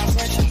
I'm rushing.